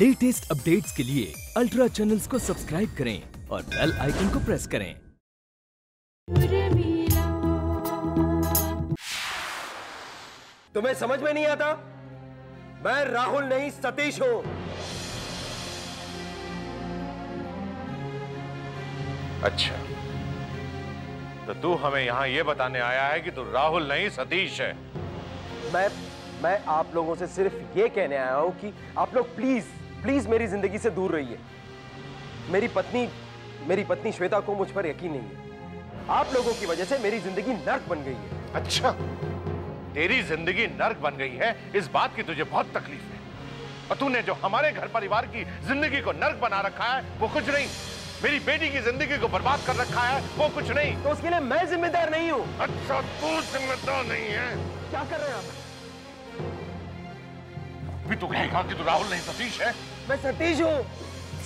Latest updates के लिए ultra channels को सब्सक्राइब करें और बेल आइकन को प्रेस करें। तुम्हें समझ में नहीं आता? मैं राहुल नहीं सतीश हूँ। अच्छा। तो तू हमें यहाँ ये बताने आया है कि तू राहुल नहीं सतीश है। मैं मैं आप लोगों से सिर्फ़ ये कहने आया हूँ कि आप लोग प्लीज़ प्लीज़ मेरी ज़िंदगी से दूर रहिए। मेरी पत्नी मेरी पत्नी श्वेता को मुझ पर यकीन नहीं है। आप लोगों की वजह से मेरी ज़िंदगी नर्क बन गई है। अच्छा तेरी ज़िंदगी नर्क बन गई है इस बात की तुझे बहुत तकलीफ़ है। और तूने जो हमारे घर परिवार की ज़िंदगी को नर्क बना रखा है वो कुछ नहीं। मेरी बेटी की ज़िंदगी को बर्बाद कर रखा है वो कुछ नहीं। तो उसके लिए मैं जिम्मेदार नहीं हूँ। अच्छा तू जिम्मेदार नहीं है। क्या कर रहे हैं आप? भी तू कहेगा कि तू राहुल नहीं सतीश है। मैं सतीश हूँ।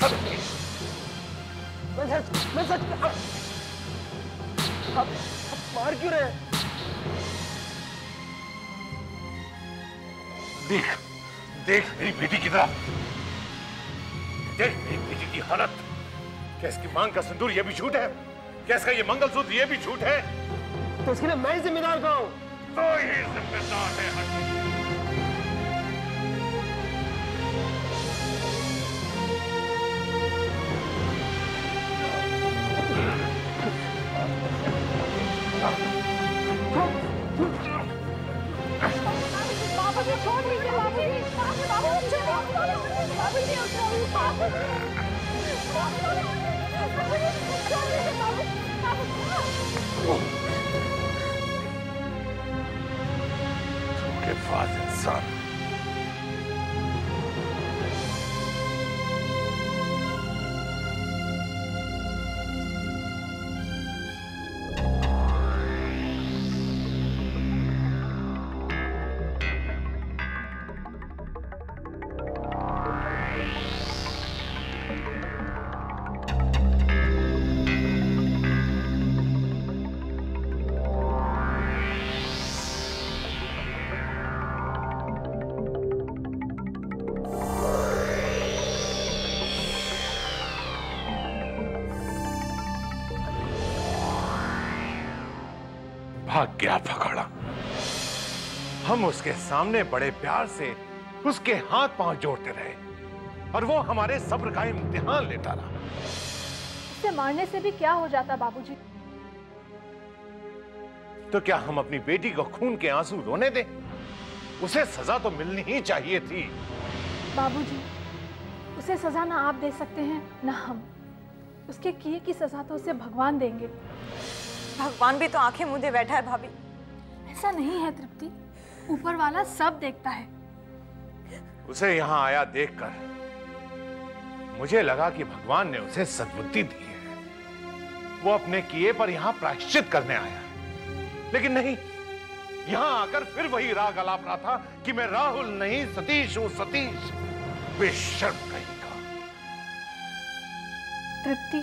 सतीश। मैं सच मैं सच आप, आप, आप मार क्यों रहे देख देख मेरी बेटी की तरफ़ देख मेरी बेटी की हालत। क्या इसकी मांग का सिंदूर ये भी झूठ है? क्या इसका ये मंगलसूत्र ये भी झूठ है? तो इसके लिए मैं जिम्मेदार कहाँ हूँ? तो ही जिम्मेदार है हर बाबा जी छोड़ भाग गया फकड़ा हम उसके सामने बड़े प्यार से उसके हाथ पाँव जोड़ते रहे और वो हमारे सब्र का इम्तिहान लेता रहा। इसे मारने से भी क्या हो जाता बाबूजी? तो क्या हम अपनी बेटी को खून के आँसू रोने दें? उसे सजा तो मिलनी ही चाहिए थी। बाबूजी उसे सजा ना आप दे सकते हैं ना हम। उसके किए की सजा तो उसे भगवान देंगे। भगवान भी तो आँखें मुंदे बैठा है भाभी। ऐसा नहीं है तृप्ति। ऊपर वाला सब देखता है। उसे यहाँ आया देखकर मुझे लगा कि भगवान ने उसे सद्बुद्धि दी है। वो अपने किए पर यहाँ प्रायश्चित करने आया है। लेकिन नहीं यहाँ आकर फिर वही राग अलाप रहा था कि मैं राहुल नहीं सतीश हूँ सतीश। बेशर्म कहीं का। तृप्ति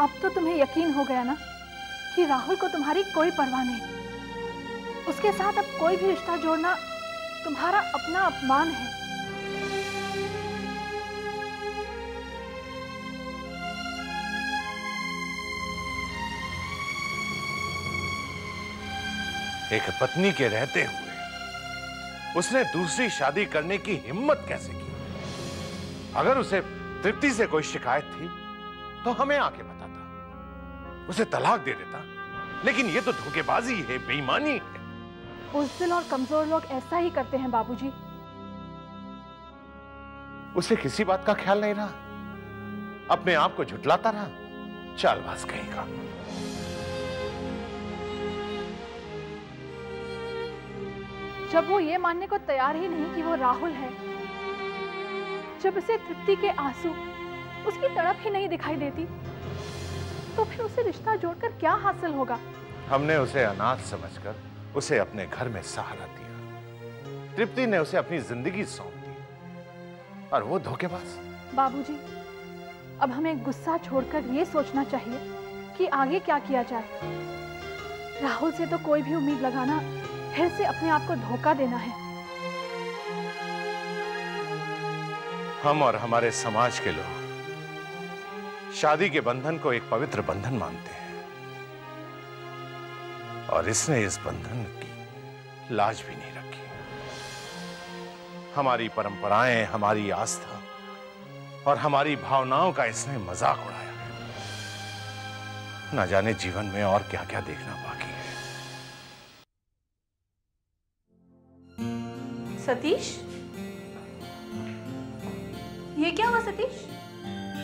अब तो तुम्हें यकीन हो गया ना? कि राहुल को तुम्हारी कोई परवाह नहीं। उसके साथ अब कोई भी रिश्ता जोड़ना तुम्हारा अपना अपमान है। एक पत्नी के रहते हुए उसने दूसरी शादी करने की हिम्मत कैसे की? अगर उसे तृप्ति से कोई शिकायत थी तो हमें आके उसे तलाक दे देता। लेकिन ये तो धोखेबाजी है बेईमानी है। बुजदिल और कमज़ोर लोग ऐसा ही करते हैं बाबूजी। उसे किसी बात का ख्याल नहीं रहा। अपने आप को झुटलाता रहा। चालबाज कहीं का। जब वो ये मानने को तैयार ही नहीं कि वो राहुल है जब उसे तृप्ति के आँसू उसकी तड़प ही नहीं दिखाई देती तो फिर उसे रिश्ता जोड़कर क्या हासिल होगा? हमने उसे अनाथ समझकर उसे अपने घर में सहारा दिया। तृप्ति ने उसे अपनी ज़िंदगी सौंप दी। और वो धोखेबाज। बाबूजी अब हमें गुस्सा छोड़कर ये सोचना चाहिए कि आगे क्या किया जाए। राहुल से तो कोई भी उम्मीद लगाना फिर से अपने आप को धोखा देना है। हम और हमारे समाज के लोग शादी के बंधन को एक पवित्र बंधन मानते हैं। और इसने इस बंधन की लाज भी नहीं रखी। हमारी परंपराएँ, हमारी आस्था और हमारी भावनाओं का इसने मज़ाक उड़ाया है। न जाने जीवन में और क्या क्या देखना बाकी है। सतीश? ये क्या हुआ सतीश?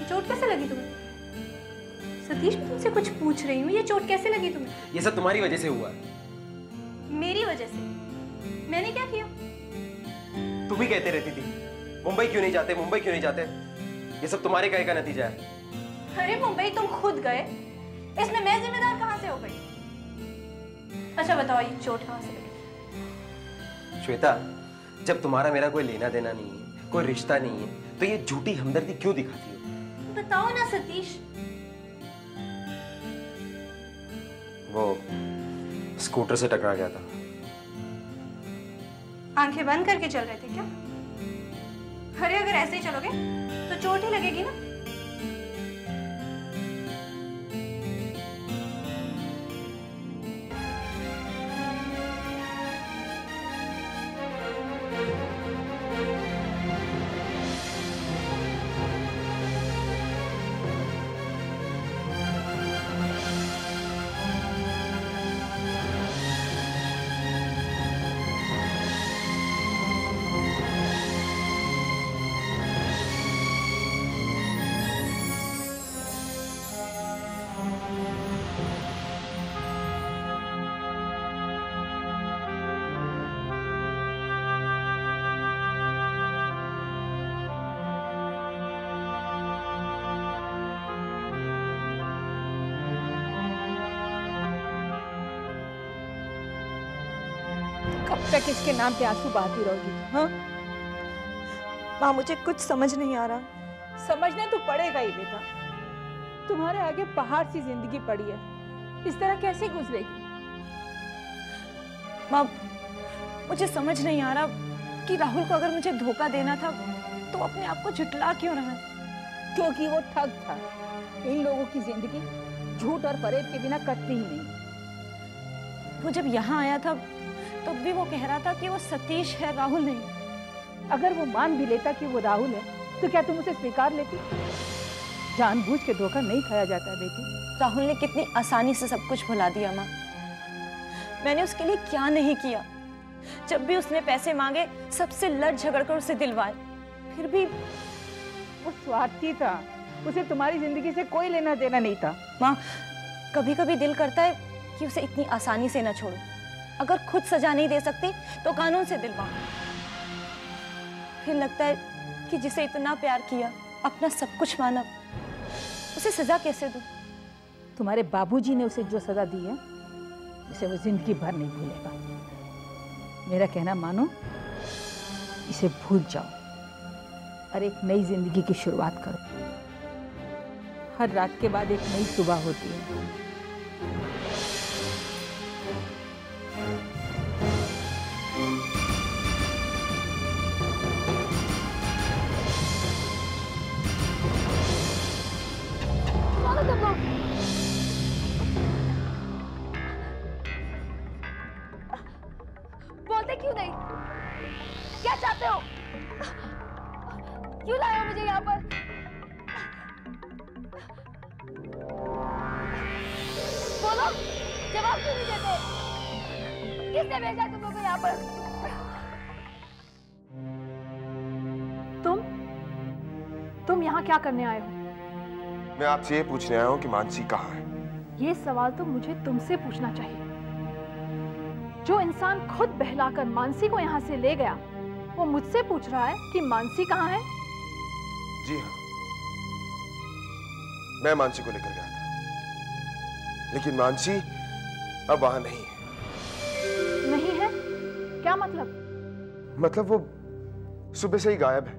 चोट कैसे लगी तुम्हें? सतीश मैं तुमसे कुछ पूछ रही हूँ। ये चोट कैसे लगी तुम्हें? ये सब तुम्हारी वजह से हुआ। मेरी वजह से? मैंने क्या किया? तुम ही कहते रहती थी मुंबई क्यों नहीं जाते मुंबई क्यों नहीं जाते? ये सब तुम्हारे कहे का नतीजा है। अरे मुंबई तुम खुद गए। इसमें मैं जिम्मेदार कहाँ से हो गई? अच्छा बताओ ये चोट कहाँ से लगी? श्वेता जब तुम्हारा मेरा कोई लेना देना नहीं है कोई रिश्ता नहीं है तो ये झूठी हमदर्दी क्यों दिखाती हो? बताओ ना सतीश। वो स्कूटर से टकरा गया था। आँखें बंद करके चल रहे थे क्या? अरे अगर ऐसे ही चलोगे तो चोट ही लगेगी ना। कब तक इसके नाम पे आँसू बहाती रहोगी? हाँ? माँ मुझे कुछ समझ नहीं आ रहा। समझना तो पड़ेगा ही बेटा। तुम्हारे आगे पहाड़ सी ज़िंदगी पड़ी है। इस तरह कैसे गुजरेगी? माँ मुझे समझ नहीं आ रहा कि राहुल को अगर मुझे धोखा देना था तो अपने आप को झुटला क्यों रहा है? क्योंकि वो ठग था। इन लोगों की ज़िंदगी झूठ और फरेब के बिना कटती ही नहीं। वो जब यहाँ आया था तब भी वो कह रहा था कि वो सतीश है राहुल नहीं। अगर वो मान भी लेता कि वो राहुल है तो क्या तुम उसे स्वीकार लेती? जानबूझ के धोखा नहीं खाया जाता है बेटी। राहुल ने कितनी आसानी से सब कुछ भुला दिया माँ। मैंने उसके लिए क्या नहीं किया? जब भी उसने पैसे मांगे सबसे लड़ झगड़ कर उसे दिलवाए। फिर भी वो स्वार्थी था। उसे तुम्हारी ज़िंदगी से कोई लेना देना नहीं था। माँ कभी कभी दिल करता है कि उसे इतनी आसानी से न छोड़ो। अगर खुद सजा नहीं दे सकती तो कानून से दिलवाओ फिर लगता है कि जिसे इतना प्यार किया, अपना सब कुछ माना। उसे सजा कैसे दूँ? तुम्हारे बाबूजी ने उसे जो सजा दी है उसे वो ज़िंदगी भर नहीं भूलेगा। मेरा कहना मानो, इसे भूल जाओ और एक नई ज़िंदगी की शुरुआत करो। हर रात के बाद एक नई सुबह होती है। नहीं। क्या चाहते हो? क्यों लाए हो मुझे यहाँ पर? बोलो जवाब क्यों नहीं देते? किसने भेजा तुम लोग यहाँ पर? तुम? तुम यहाँ क्या करने आए हो? मैं आपसे ये पूछने आया हूँ कि मानसी कहाँ है। ये सवाल तो मुझे तुमसे पूछना चाहिए। जो इंसान खुद बहलाकर मानसी को यहाँ से ले गया वो मुझसे पूछ रहा है कि मानसी कहाँ है? जी हाँ। मैं मानसी को लेकर गया था। लेकिन मानसी अब वहाँ नहीं है। नहीं है? क्या मतलब? मतलब वो सुबह से ही गायब है।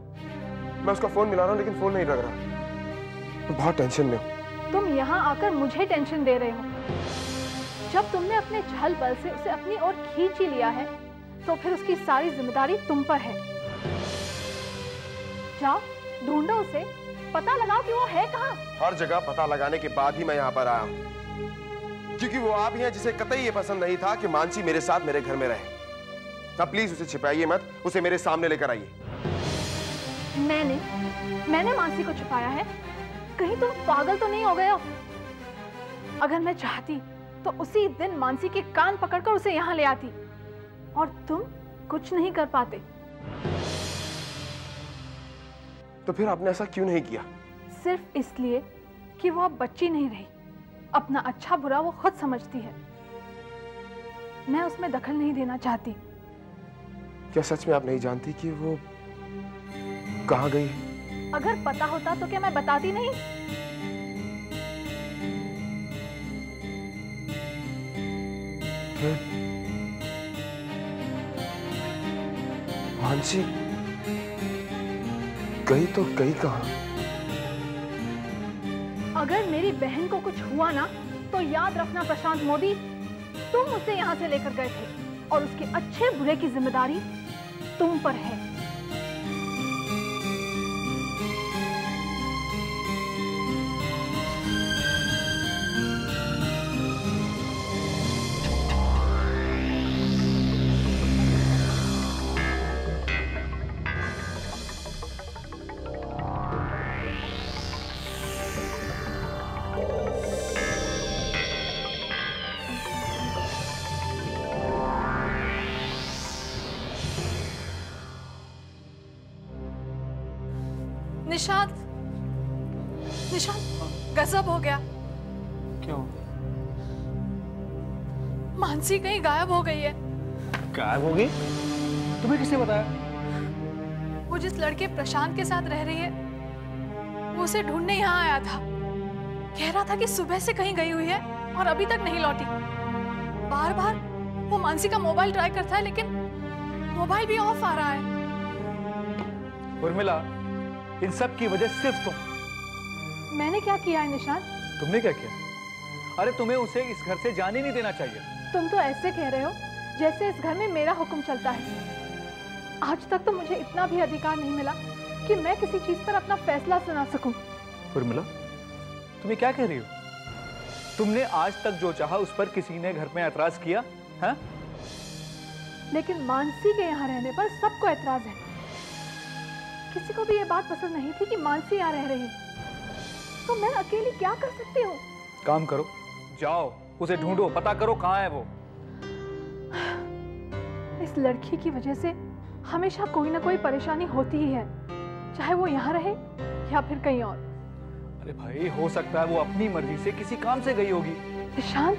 मैं उसका फ़ोन मिला रहा हूँ लेकिन फ़ोन नहीं लग रहा। बहुत टेंशन में हूँ। तुम यहाँ आकर मुझे टेंशन दे रहे हो। जब तुमने अपने छल बल से उसे अपनी ओर खींच ही लिया है तो फिर उसकी सारी ज़िम्मेदारी तुम पर है। जाओ ढूंढो उसे। पता लगाओ कि वो है कहाँ। हर जगह पता लगाने के बाद ही मैं यहाँ पर आया हूँ। क्योंकि वो आप ही हैं जिसे कतई ये पसंद नहीं था कि मानसी मेरे साथ मेरे घर में रहे। अब प्लीज़ उसे छिपाइए मत उसे मेरे सामने लेकर आइए। मैंने मैंने मानसी को छुपाया है। कहीं तुम पागल तो नहीं हो गए हो? अगर मैं चाहती तो उसी दिन मानसी के कान पकड़कर उसे यहाँ ले आती। और तुम कुछ नहीं कर पाते। तो फिर आपने ऐसा क्यों नहीं किया? सिर्फ़ इसलिए कि वो अब बच्ची नहीं रही। अपना अच्छा बुरा वो खुद समझती है। मैं उसमें दखल नहीं देना चाहती। क्या सच में आप नहीं जानती कि वो कहाँ गई? है अगर पता होता तो क्या मैं बताती नहीं? मानसी गई तो गई कहा। अगर मेरी बहन को कुछ हुआ ना तो याद रखना प्रशांत मोदी। तुम उसे यहाँ से लेकर गए थे, और उसके अच्छे बुरे की ज़िम्मेदारी तुम पर है। निशांत निशांत गजब हो गया। क्यों? मानसी कहीं गायब हो गई है। गायब हो गई तुम्हें किसने बताया? वो जिस लड़के प्रशांत के साथ रह रही है वो उसे ढूँढने यहाँ आया था। कह रहा था कि सुबह से कहीं गई हुई है और अभी तक नहीं लौटी। बार बार वो मानसी का मोबाइल ट्राई करता है लेकिन मोबाइल भी ऑफ़ आ रहा है। उर्मिला इन सब की वजह सिर्फ़ तुम। मैंने क्या किया है निशान? तुमने क्या किया? अरे तुम्हें उसे इस घर से जाने नहीं देना चाहिए। तुम तो ऐसे कह रहे हो जैसे इस घर में मेरा हुक्म चलता है। आज तक तो मुझे इतना भी अधिकार नहीं मिला कि मैं किसी चीज़ पर अपना फैसला सुना सकूँ। उर्मिला तुम्हें क्या कह रही हो? तुमने आज तक जो चाहा उस पर किसी ने घर में ऐतराज किया है? लेकिन मानसी के यहाँ रहने पर सबको ऐतराज है। किसी को भी ये बात पसंद नहीं थी कि मानसी यहाँ रह रही तो मैं अकेली क्या कर सकती हूँ? काम करो। जाओ उसे ढूंढो पता करो कहाँ है वो। इस लड़की की वजह से हमेशा कोई ना कोई परेशानी होती ही है चाहे वो यहाँ रहे या फिर कहीं और। अरे भाई हो सकता है वो अपनी मर्ज़ी से किसी काम से गई होगी। निशांत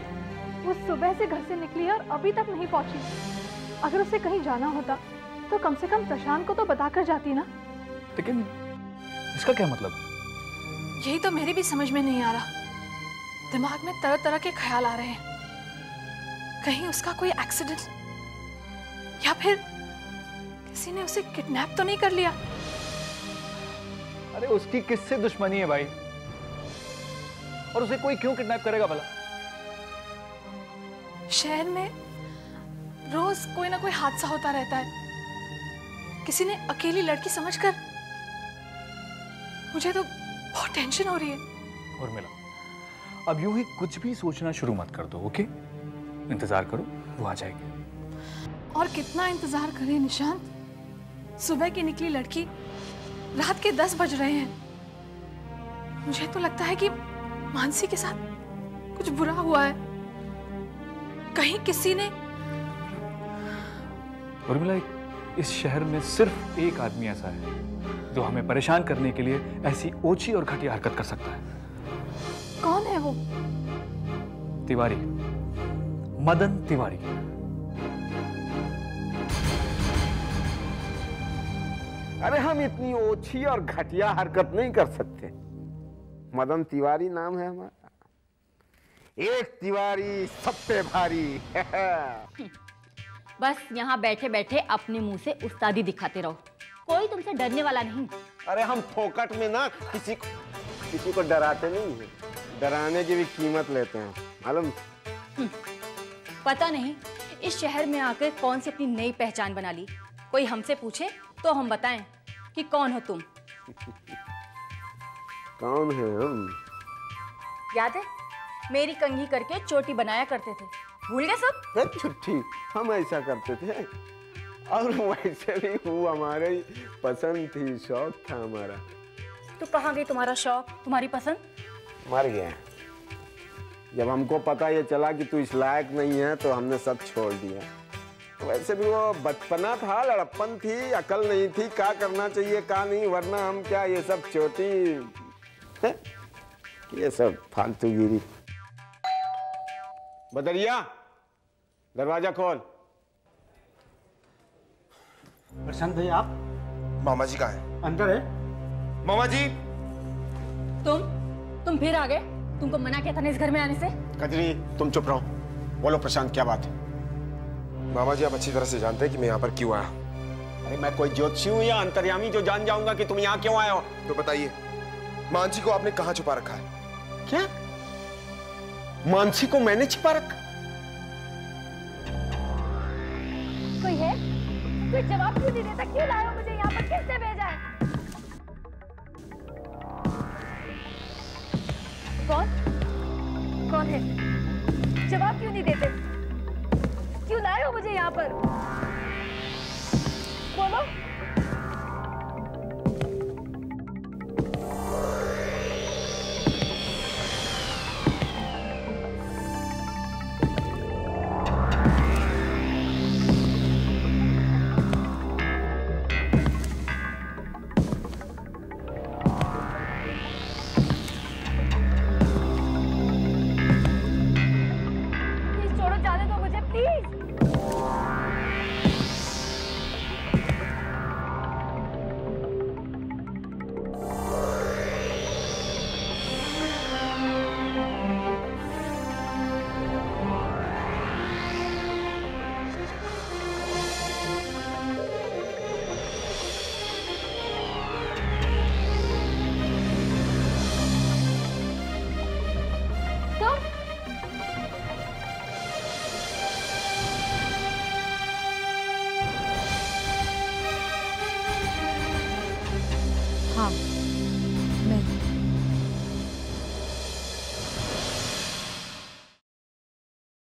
वो सुबह से घर से निकली है और अभी तक नहीं पहुँची। अगर उसे कहीं जाना होता तो कम से कम प्रशांत को तो बताकर जाती ना। लेकिन इसका क्या मतलब? यही तो मेरी भी समझ में नहीं आ रहा। दिमाग में तरह तरह के ख्याल आ रहे हैं। कहीं उसका कोई एक्सीडेंट या फिर किसी ने उसे किडनैप तो नहीं कर लिया? अरे उसकी किससे दुश्मनी है भाई? और उसे कोई क्यों किडनैप करेगा भला? शहर में रोज कोई ना कोई हादसा होता रहता है। किसी ने अकेली लड़की समझकर मुझे तो बहुत टेंशन हो रही है। उर्मिला अब यूँ ही कुछ भी सोचना शुरू मत कर दो ओके इंतज़ार करो वो आ जाएगी। और कितना इंतज़ार करें निशांत? सुबह की निकली लड़की रात के दस बज रहे हैं। मुझे तो लगता है कि मानसी के साथ कुछ बुरा हुआ है। कहीं किसी ने उर्मिला इस शहर में सिर्फ़ एक आदमी ऐसा है। जो हमें परेशान करने के लिए ऐसी ओछी और घटिया हरकत कर सकता है। कौन है वो? तिवारी। मदन तिवारी। अरे हम इतनी ओछी और घटिया हरकत नहीं कर सकते। मदन तिवारी नाम है हमारा। एक तिवारी सब पे भारी। बस यहाँ बैठे बैठे अपने मुँह से उस्तादी दिखाते रहो। कोई तुमसे डरने वाला नहीं। अरे हम फोकट में ना किसी को किसी को डराते नहीं हैं। डराने की भी कीमत लेते हैं। मालूम? पता नहीं इस शहर में आकर कौन सी अपनी नई पहचान बना ली? कोई हमसे पूछे तो हम बताएँ कि कौन हो तुम। कौन है हम? याद है मेरी कंघी करके चोटी बनाया करते थे। भूल गए सब? छुट्टी हम ऐसा करते थे। और वैसे भी वो हमारे पसंद थी शौक था हमारा। तो कहाँ गई तुम्हारा शौक तुम्हारी पसंद? मर गया जब हमको पता ये चला कि तू इस लायक नहीं है तो हमने सब छोड़ दिया। वैसे भी वो बचपना था लड़प्पन थी अकल नहीं थी क्या करना चाहिए क्या नहीं वरना हम क्या ये सब चोटी हैं? ये सब फालतूगिरी। बदरिया दरवाज़ा खोल। प्रशांत भाई आप? मामा जी कहाँ है? अंदर है। मामा जी तुम तुम फिर आ गए। तुमको मना किया था ना इस घर में आने से? कजरी तुम चुप रहो। बोलो प्रशांत क्या बात है? मामा जी आप अच्छी तरह से जानते हैं कि मैं यहाँ पर क्यों आया अरे मैं कोई ज्योतिषी हूँ या अंतर्यामी जो जान जाऊँगा कि तुम यहाँ क्यों आए हो? तो बताइए मानसी को आपने कहाँ छुपा रखा है? क्या? मानसी को मैंने छिपा रखा? कोई जवाब क्यों नहीं देता? क्यों लाए मुझे यहाँ पर? किसने भेजा है? कौन? कौन है? जवाब क्यों नहीं देते? क्यों लाए हो मुझे यहाँ पर? बोलो।